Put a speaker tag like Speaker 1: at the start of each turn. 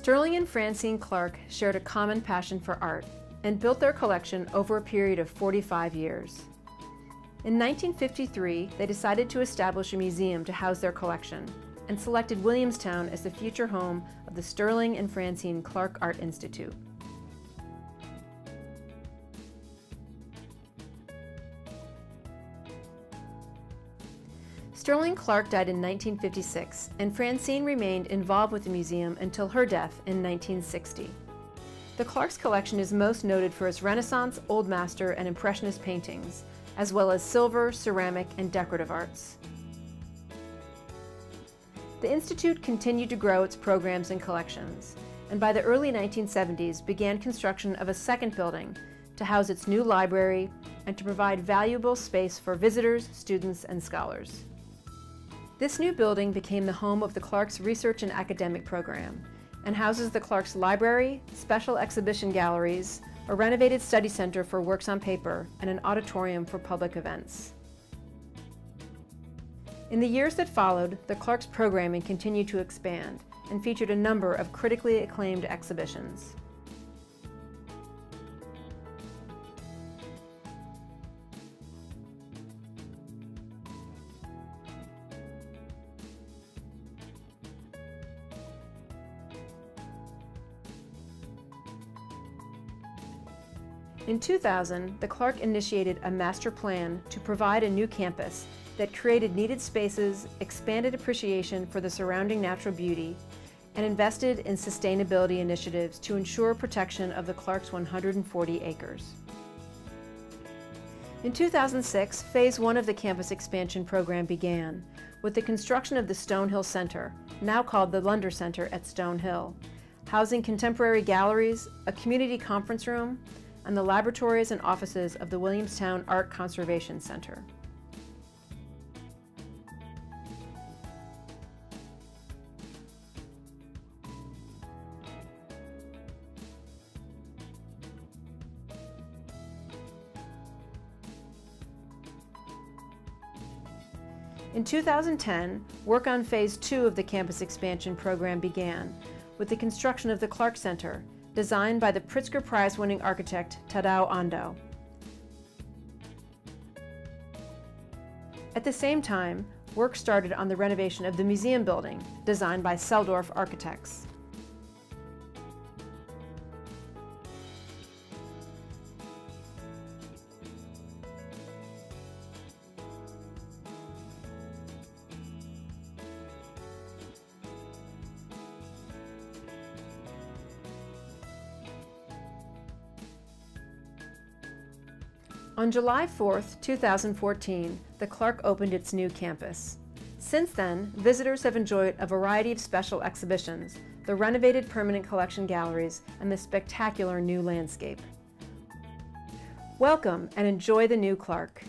Speaker 1: Sterling and Francine Clark shared a common passion for art and built their collection over a period of 45 years. In 1953, they decided to establish a museum to house their collection and selected Williamstown as the future home of the Sterling and Francine Clark Art Institute. Sterling Clark died in 1956, and Francine remained involved with the museum until her death in 1960. The Clark's collection is most noted for its Renaissance, Old Master, and Impressionist paintings, as well as silver, ceramic, and decorative arts. The Institute continued to grow its programs and collections, and by the early 1970s began construction of a second building to house its new library and to provide valuable space for visitors, students, and scholars. This new building became the home of the Clark's Research and Academic Program and houses the Clark's Library, special exhibition galleries, a renovated study center for works on paper, and an auditorium for public events. In the years that followed, the Clark's programming continued to expand and featured a number of critically acclaimed exhibitions. In 2000, the Clark initiated a master plan to provide a new campus that created needed spaces, expanded appreciation for the surrounding natural beauty, and invested in sustainability initiatives to ensure protection of the Clark's 140 acres. In 2006, Phase 1 of the campus expansion program began with the construction of the Stonehill Center, now called the Lunder Center at Stonehill, housing contemporary galleries, a community conference room, and the laboratories and offices of the Williamstown Art Conservation Center. In 2010, work on Phase 2 of the campus expansion program began with the construction of the Clark Center, designed by the Pritzker Prize-winning architect Tadao Ando. At the same time, work started on the renovation of the museum building, designed by Selldorf Architects. On July 4, 2014, the Clark opened its new campus. Since then, visitors have enjoyed a variety of special exhibitions, the renovated permanent collection galleries, and the spectacular new landscape. Welcome and enjoy the new Clark.